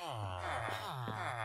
Ah. Ah. Ah.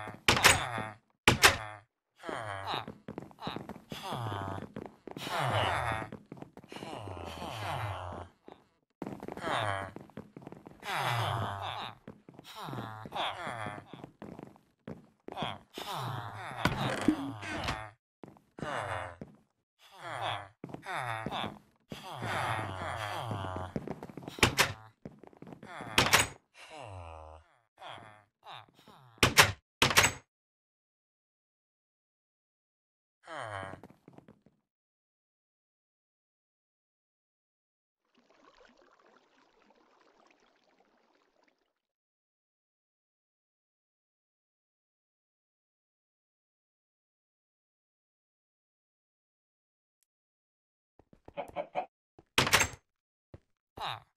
Uh, ah. huh.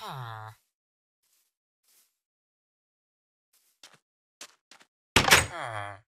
Huh. Huh.